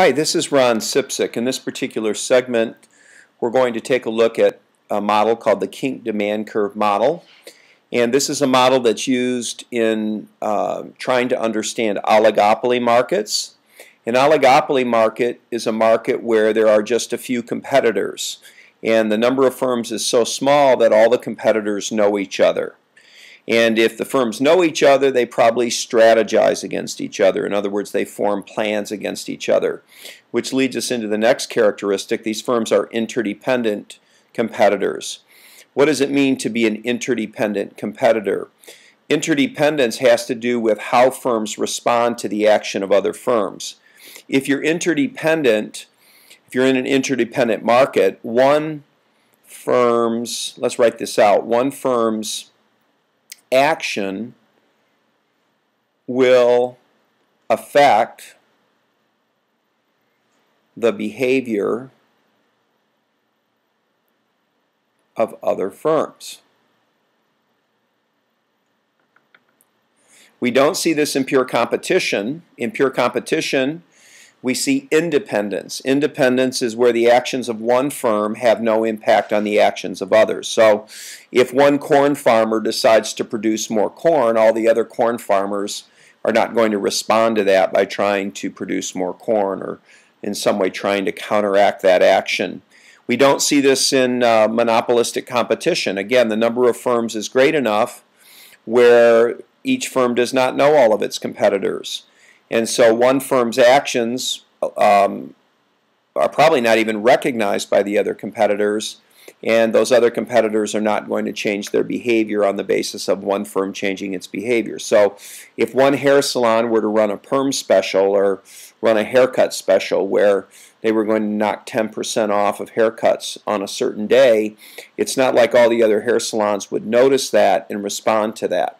Hi, this is Ron Cipcic. In this particular segment, we're going to take a look at a model called the kink demand curve model. And this is a model that's used in uh, trying to understand oligopoly markets. An oligopoly market is a market where there are just a few competitors. And the number of firms is so small that all the competitors know each other. And if the firms know each other, they probably strategize against each other. In other words, they form plans against each other, which leads us into the next characteristic. These firms are interdependent competitors. What does it mean to be an interdependent competitor? Interdependence has to do with how firms respond to the action of other firms. If you're interdependent, if you're in an interdependent market, one firm's, let's write this out, one firm's action will affect the behavior of other firms. We don't see this in pure competition. In pure competition, we see independence. Independence is where the actions of one firm have no impact on the actions of others. So if one corn farmer decides to produce more corn, all the other corn farmers are not going to respond to that by trying to produce more corn or in some way trying to counteract that action. We don't see this in uh, monopolistic competition. Again, the number of firms is great enough where each firm does not know all of its competitors. And so one firm's actions um, are probably not even recognized by the other competitors, and those other competitors are not going to change their behavior on the basis of one firm changing its behavior. So if one hair salon were to run a perm special or run a haircut special where they were going to knock 10% off of haircuts on a certain day, it's not like all the other hair salons would notice that and respond to that.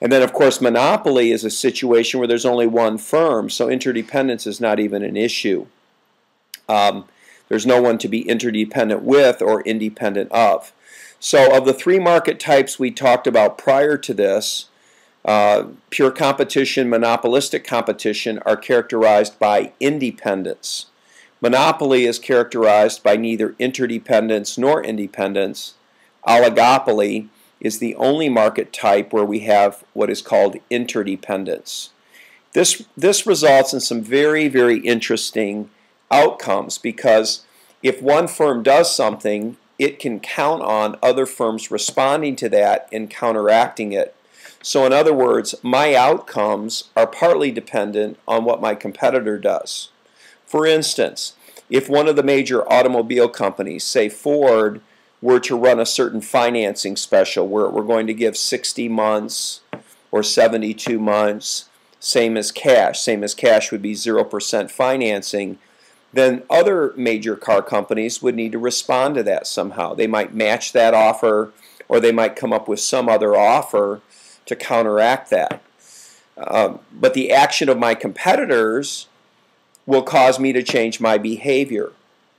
And then, of course, monopoly is a situation where there's only one firm, so interdependence is not even an issue. Um, there's no one to be interdependent with or independent of. So, of the three market types we talked about prior to this, uh, pure competition, monopolistic competition are characterized by independence. Monopoly is characterized by neither interdependence nor independence. Oligopoly is the only market type where we have what is called interdependence. This, this results in some very, very interesting outcomes because if one firm does something, it can count on other firms responding to that and counteracting it. So in other words, my outcomes are partly dependent on what my competitor does. For instance, if one of the major automobile companies, say Ford, were to run a certain financing special where we're going to give 60 months or 72 months, same as cash, same as cash would be 0% financing, then other major car companies would need to respond to that somehow. They might match that offer or they might come up with some other offer to counteract that. Um, but the action of my competitors will cause me to change my behavior.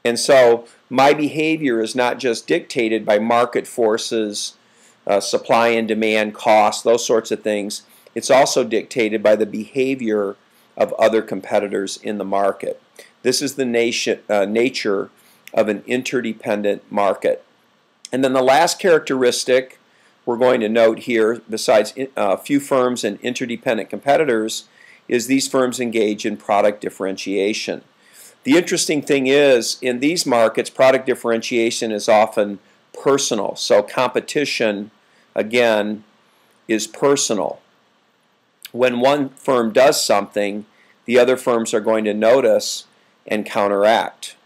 And so my behavior is not just dictated by market forces, uh, supply and demand, costs, those sorts of things. It's also dictated by the behavior of other competitors in the market. This is the nation, uh, nature of an interdependent market. And then the last characteristic we're going to note here, besides uh, a few firms and interdependent competitors, is these firms engage in product differentiation. The interesting thing is, in these markets, product differentiation is often personal. So competition, again, is personal. When one firm does something, the other firms are going to notice and counteract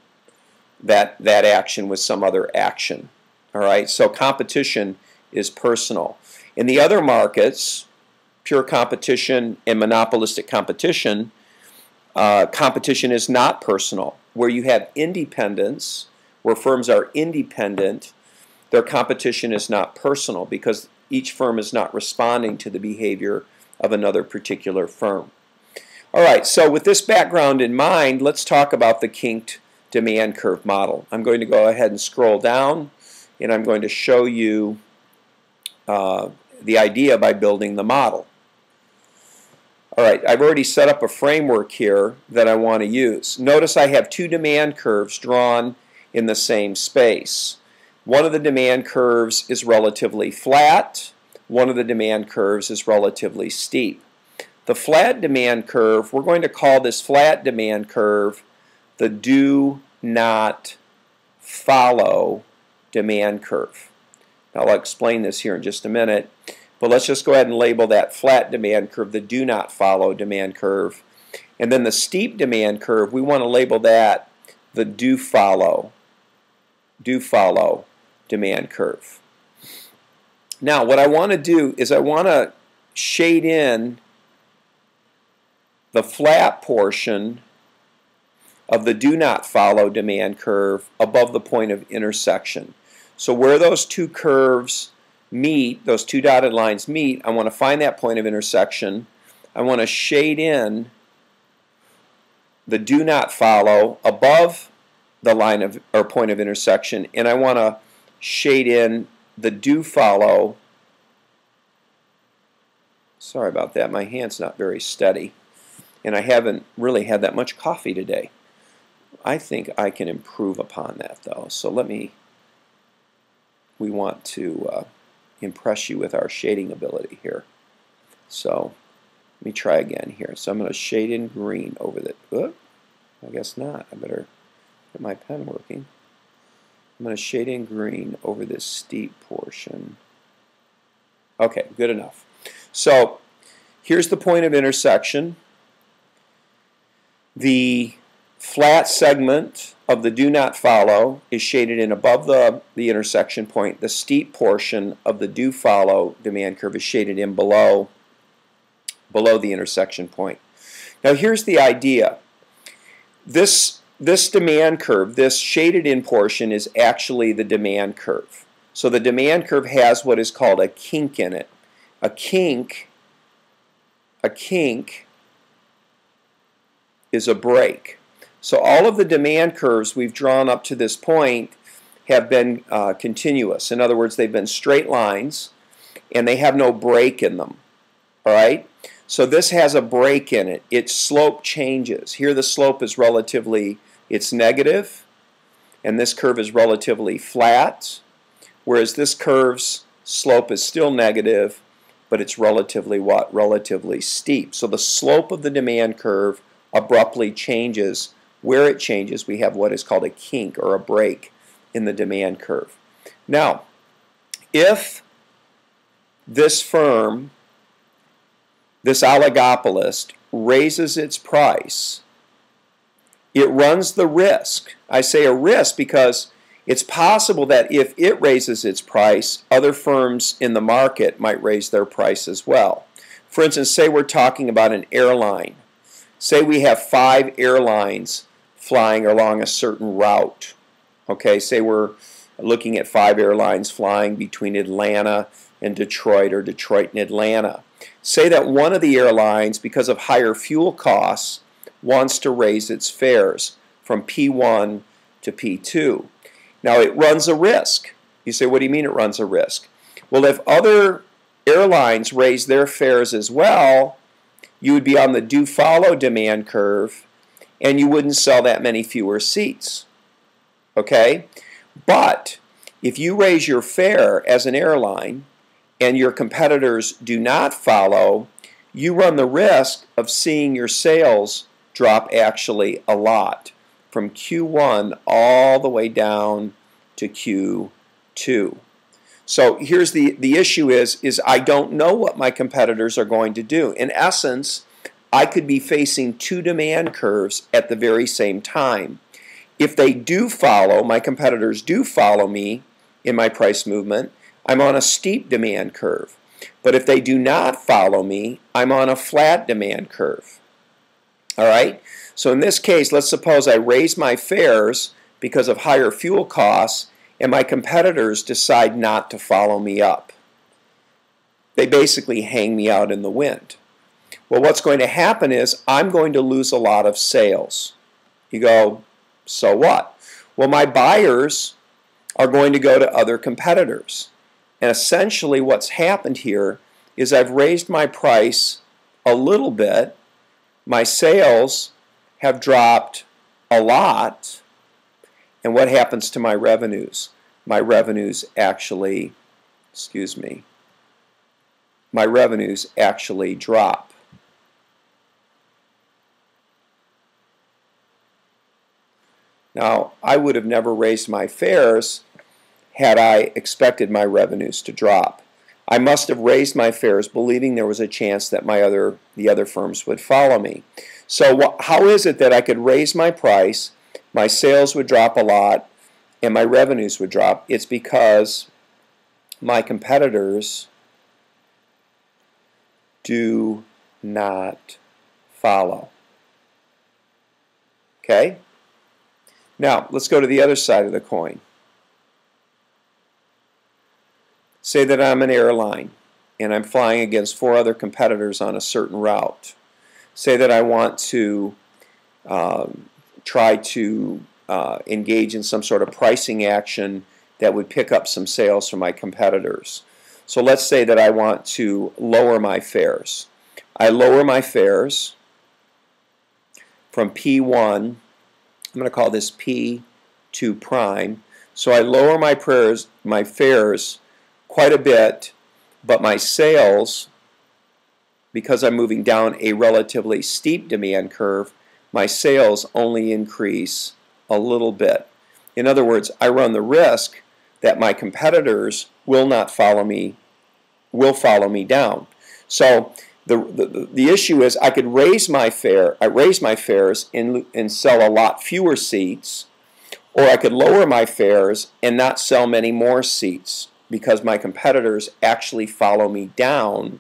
that, that action with some other action. All right, so competition is personal. In the other markets, pure competition and monopolistic competition, uh, competition is not personal. Where you have independence, where firms are independent, their competition is not personal because each firm is not responding to the behavior of another particular firm. All right, so with this background in mind, let's talk about the kinked demand curve model. I'm going to go ahead and scroll down and I'm going to show you uh, the idea by building the model. All right, I've already set up a framework here that I want to use. Notice I have two demand curves drawn in the same space. One of the demand curves is relatively flat. One of the demand curves is relatively steep. The flat demand curve, we're going to call this flat demand curve the do not follow demand curve. Now I'll explain this here in just a minute. But let's just go ahead and label that flat demand curve the do not follow demand curve. And then the steep demand curve, we want to label that the do follow, do follow demand curve. Now what I want to do is I want to shade in the flat portion of the do not follow demand curve above the point of intersection. So where those two curves meet, those two dotted lines meet, I want to find that point of intersection. I want to shade in the do not follow above the line of or point of intersection and I want to shade in the do follow sorry about that my hand's not very steady and I haven't really had that much coffee today I think I can improve upon that though so let me we want to uh, impress you with our shading ability here. So let me try again here. So I'm going to shade in green over the, oh, I guess not. I better get my pen working. I'm going to shade in green over this steep portion. Okay, good enough. So here's the point of intersection. The flat segment of the do not follow is shaded in above the, the intersection point. The steep portion of the do follow demand curve is shaded in below, below the intersection point. Now here's the idea. This, this demand curve, this shaded in portion is actually the demand curve. So the demand curve has what is called a kink in it. A kink, a kink is a break. So all of the demand curves we've drawn up to this point have been uh, continuous. In other words, they've been straight lines and they have no break in them. All right? So this has a break in it. Its slope changes. Here the slope is relatively, it's negative, and this curve is relatively flat, whereas this curve's slope is still negative, but it's relatively what? Relatively steep. So the slope of the demand curve abruptly changes where it changes, we have what is called a kink or a break in the demand curve. Now, if this firm, this oligopolist, raises its price, it runs the risk. I say a risk because it's possible that if it raises its price, other firms in the market might raise their price as well. For instance, say we're talking about an airline. Say we have five airlines flying along a certain route. Okay, say we're looking at five airlines flying between Atlanta and Detroit or Detroit and Atlanta. Say that one of the airlines, because of higher fuel costs, wants to raise its fares from P1 to P2. Now it runs a risk. You say, what do you mean it runs a risk? Well, if other airlines raise their fares as well, you would be on the do follow demand curve and you wouldn't sell that many fewer seats. Okay? But if you raise your fare as an airline and your competitors do not follow, you run the risk of seeing your sales drop actually a lot from Q1 all the way down to Q2. So here's the, the issue is, is I don't know what my competitors are going to do. In essence, I could be facing two demand curves at the very same time. If they do follow, my competitors do follow me in my price movement, I'm on a steep demand curve. But if they do not follow me, I'm on a flat demand curve. All right? So in this case, let's suppose I raise my fares because of higher fuel costs and my competitors decide not to follow me up. They basically hang me out in the wind. Well, what's going to happen is I'm going to lose a lot of sales. You go, so what? Well, my buyers are going to go to other competitors. And essentially what's happened here is I've raised my price a little bit. My sales have dropped a lot. And what happens to my revenues? My revenues actually, excuse me, my revenues actually drop. Now, I would have never raised my fares had I expected my revenues to drop. I must have raised my fares believing there was a chance that my other the other firms would follow me. So how is it that I could raise my price, my sales would drop a lot, and my revenues would drop? It's because my competitors do not follow. Okay? Now, let's go to the other side of the coin. Say that I'm an airline and I'm flying against four other competitors on a certain route. Say that I want to um, try to uh, engage in some sort of pricing action that would pick up some sales from my competitors. So let's say that I want to lower my fares. I lower my fares from P1 I'm going to call this P2 prime. So I lower my prayers, my fares quite a bit, but my sales, because I'm moving down a relatively steep demand curve, my sales only increase a little bit. In other words, I run the risk that my competitors will not follow me, will follow me down. So the, the, issue is I could raise my fare, I raise my fares and, and sell a lot fewer seats, or I could lower my fares and not sell many more seats because my competitors actually follow me down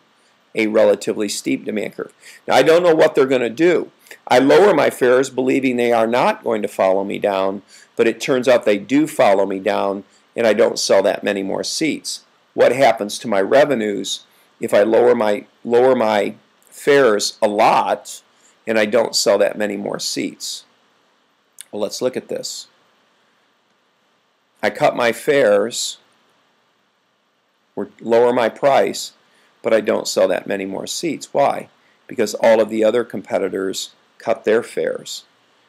a relatively steep demand curve. Now I don't know what they're going to do. I lower my fares believing they are not going to follow me down, but it turns out they do follow me down and I don't sell that many more seats. What happens to my revenues if I lower my lower my fares a lot and I don't sell that many more seats. Well, let's look at this. I cut my fares or lower my price, but I don't sell that many more seats. Why? Because all of the other competitors cut their fares.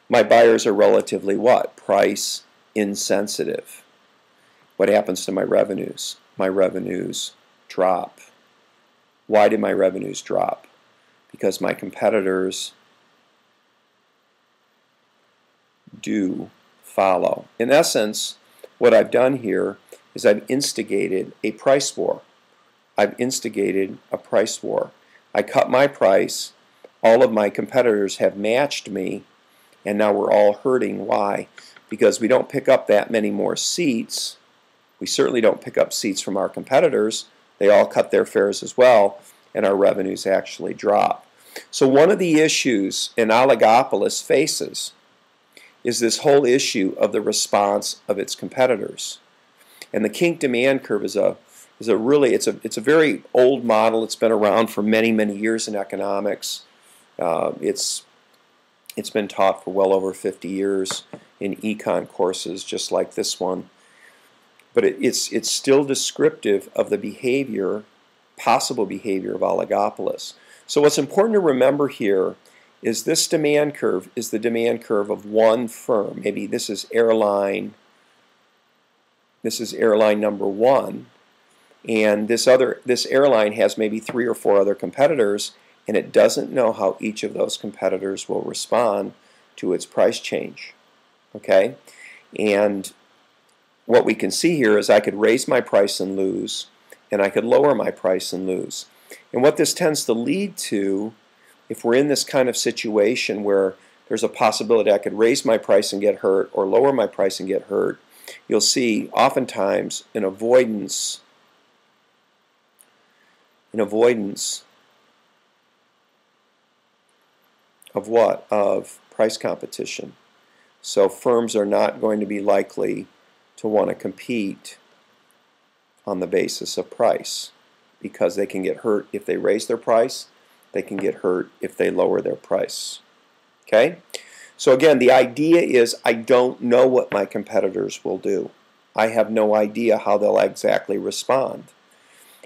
My buyers are relatively what? Price insensitive. What happens to my revenues? My revenues drop. Why did my revenues drop? Because my competitors do follow. In essence, what I've done here is I've instigated a price war. I've instigated a price war. I cut my price. All of my competitors have matched me, and now we're all hurting. Why? Because we don't pick up that many more seats. We certainly don't pick up seats from our competitors. They all cut their fares as well, and our revenues actually drop. So one of the issues an oligopolis faces is this whole issue of the response of its competitors. And the kink demand curve is a is a really it's a it's a very old model. It's been around for many many years in economics. Uh, it's it's been taught for well over 50 years in econ courses, just like this one but it, it's, it's still descriptive of the behavior, possible behavior of oligopolists. So what's important to remember here is this demand curve is the demand curve of one firm. Maybe this is airline, this is airline number one, and this other this airline has maybe three or four other competitors, and it doesn't know how each of those competitors will respond to its price change. Okay? And what we can see here is I could raise my price and lose, and I could lower my price and lose. And what this tends to lead to, if we're in this kind of situation where there's a possibility I could raise my price and get hurt or lower my price and get hurt, you'll see oftentimes an avoidance an avoidance of what? Of price competition. So firms are not going to be likely to want to compete on the basis of price because they can get hurt if they raise their price, they can get hurt if they lower their price. Okay? So again, the idea is I don't know what my competitors will do. I have no idea how they'll exactly respond.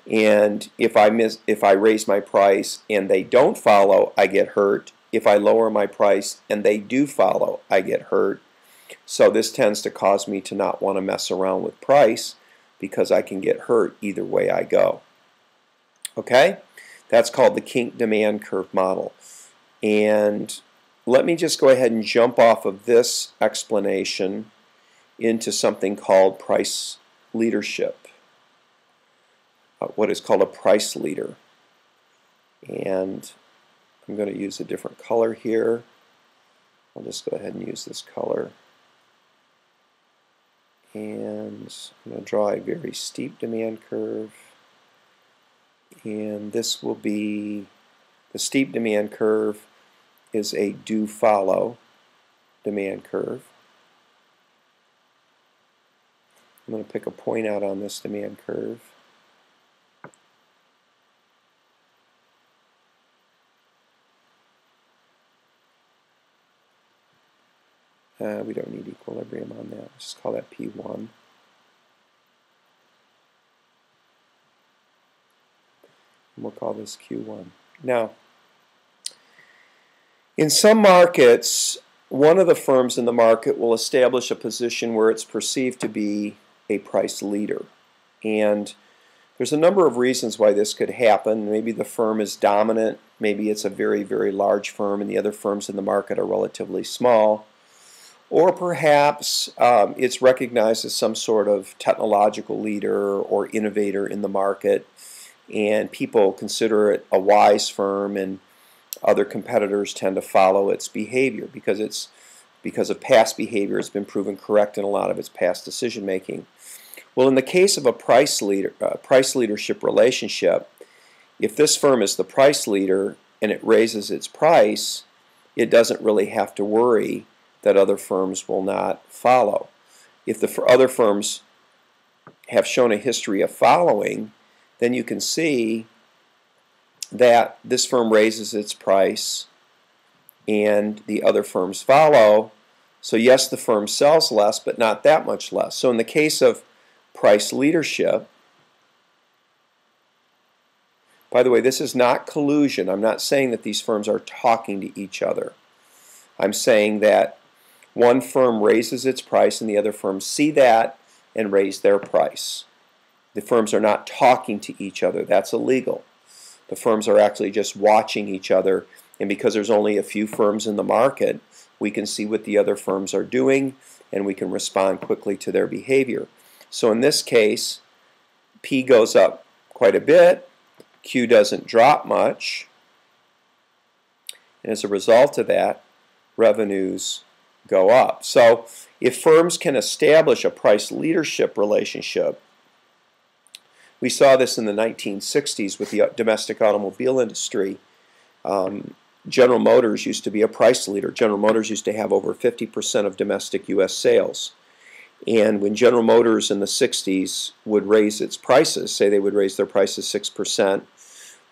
And if I miss, if I raise my price and they don't follow, I get hurt. If I lower my price and they do follow, I get hurt. So this tends to cause me to not want to mess around with price because I can get hurt either way I go. Okay? That's called the kink demand curve model. And let me just go ahead and jump off of this explanation into something called price leadership, uh, what is called a price leader. And I'm going to use a different color here. I'll just go ahead and use this color. And I'm going to draw a very steep demand curve. And this will be the steep demand curve is a do follow demand curve. I'm going to pick a point out on this demand curve. Uh, we don't need equilibrium on that. Let's just call that P1. And we'll call this Q1. Now, in some markets, one of the firms in the market will establish a position where it's perceived to be a price leader. And there's a number of reasons why this could happen. Maybe the firm is dominant, maybe it's a very, very large firm, and the other firms in the market are relatively small. Or perhaps um, it's recognized as some sort of technological leader or innovator in the market, and people consider it a wise firm, and other competitors tend to follow its behavior because it's because of past behavior, it's been proven correct in a lot of its past decision making. Well, in the case of a price leader, uh, price leadership relationship, if this firm is the price leader and it raises its price, it doesn't really have to worry that other firms will not follow. If the other firms have shown a history of following, then you can see that this firm raises its price and the other firms follow, so yes, the firm sells less, but not that much less. So in the case of price leadership, by the way, this is not collusion. I'm not saying that these firms are talking to each other. I'm saying that one firm raises its price and the other firms see that and raise their price. The firms are not talking to each other. That's illegal. The firms are actually just watching each other, and because there's only a few firms in the market, we can see what the other firms are doing and we can respond quickly to their behavior. So in this case, P goes up quite a bit, Q doesn't drop much, and as a result of that, revenues go up. So if firms can establish a price leadership relationship, we saw this in the 1960s with the domestic automobile industry. Um, General Motors used to be a price leader. General Motors used to have over 50% of domestic U.S. sales. And when General Motors in the 60s would raise its prices, say they would raise their prices 6%,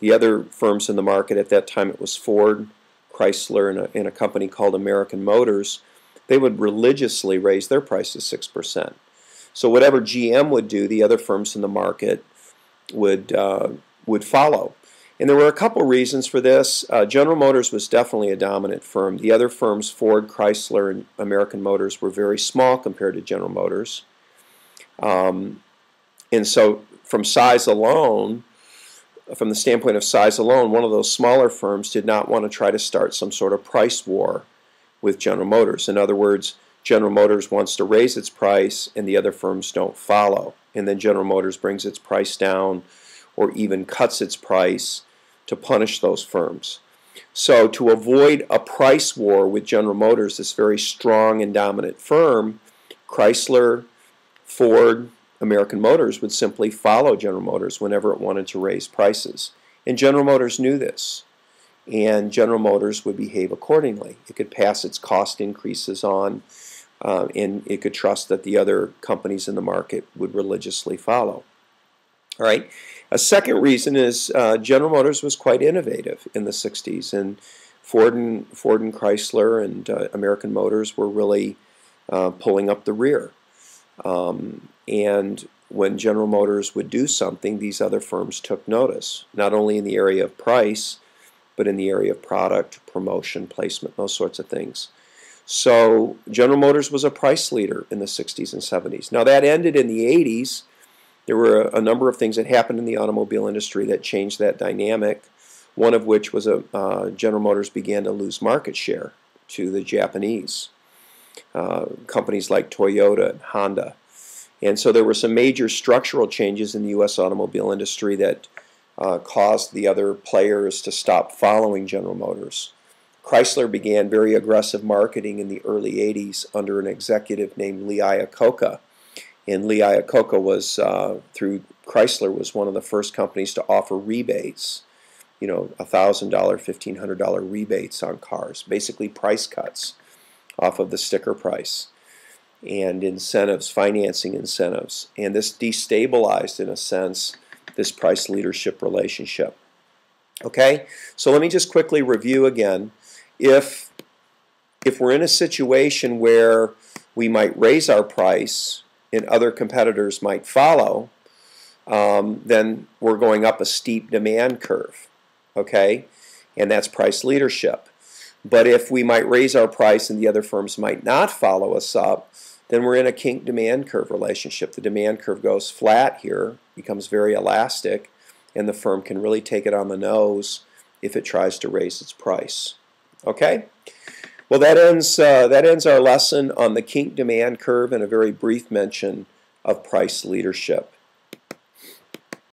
the other firms in the market at that time, it was Ford, Chrysler, and a, and a company called American Motors, they would religiously raise their prices 6%. So whatever GM would do, the other firms in the market would, uh, would follow. And there were a couple reasons for this. Uh, General Motors was definitely a dominant firm. The other firms, Ford, Chrysler, and American Motors, were very small compared to General Motors. Um, and so, from size alone, from the standpoint of size alone, one of those smaller firms did not want to try to start some sort of price war with General Motors. In other words, General Motors wants to raise its price and the other firms don't follow. And then General Motors brings its price down or even cuts its price to punish those firms. So, to avoid a price war with General Motors, this very strong and dominant firm, Chrysler, Ford, American Motors would simply follow General Motors whenever it wanted to raise prices. And General Motors knew this. And General Motors would behave accordingly. It could pass its cost increases on, uh, and it could trust that the other companies in the market would religiously follow. All right. A second reason is uh, General Motors was quite innovative in the 60s, and Ford and, Ford and Chrysler and uh, American Motors were really uh, pulling up the rear. Um, and when General Motors would do something, these other firms took notice, not only in the area of price, but in the area of product, promotion, placement, those sorts of things. So General Motors was a price leader in the 60s and 70s. Now that ended in the 80s. There were a, number of things that happened in the automobile industry that changed that dynamic. One of which was a uh, General Motors began to lose market share to the Japanese uh, companies like Toyota and Honda. And so there were some major structural changes in the U.S. automobile industry that uh, caused the other players to stop following General Motors. Chrysler began very aggressive marketing in the early 80s under an executive named Lee Iacocca. And Lee Iacocca was, uh, through Chrysler, was one of the first companies to offer rebates, you know, $1,000, $1,500 rebates on cars, basically price cuts off of the sticker price and incentives, financing incentives. And this destabilized, in a sense, this price leadership relationship. Okay, so let me just quickly review again. If, if we're in a situation where we might raise our price and other competitors might follow, um, then we're going up a steep demand curve. Okay, and that's price leadership. But if we might raise our price and the other firms might not follow us up, then we're in a kink demand curve relationship. The demand curve goes flat here, becomes very elastic, and the firm can really take it on the nose if it tries to raise its price. Okay? Well, that ends, uh, that ends our lesson on the kink demand curve and a very brief mention of price leadership.